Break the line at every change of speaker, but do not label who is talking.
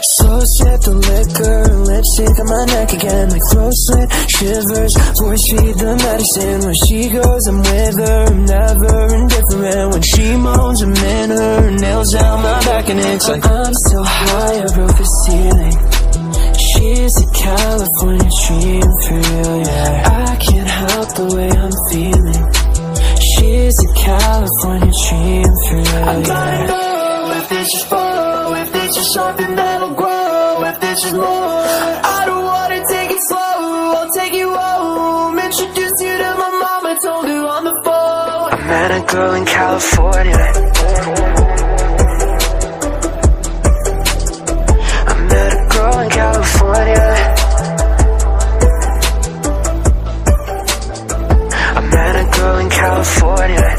Close with the liquor, lipstick on my neck again Like throat slit, shivers, voice feed the medicine Where she goes, I'm with her, I'm never indifferent. When she moans, I'm in her, nails down my back and it's like I'm so high, I broke the ceiling. She's a California dream for real, yeah. I can't help the way I'm feeling. She's a California dream for real, I gotta know if this is for If this is something that'll much more. I don't wanna take it slow. I'll take you home. Introduce you to my mama. Told her on the phone I met a girl in California. I met a girl in California. I met a girl in California.